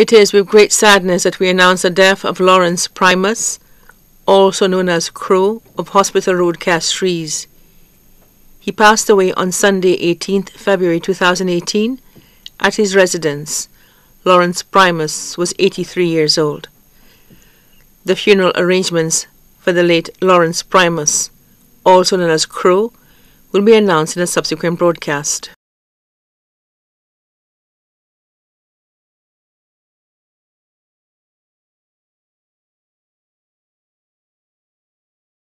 It is with great sadness that we announce the death of Lawrence Primus, also known as Crow, of Hospital Road, Castries. He passed away on Sunday, 18th February 2018, at his residence. Lawrence Primus was 83 years old. The funeral arrangements for the late Lawrence Primus, also known as Crow, will be announced in a subsequent broadcast.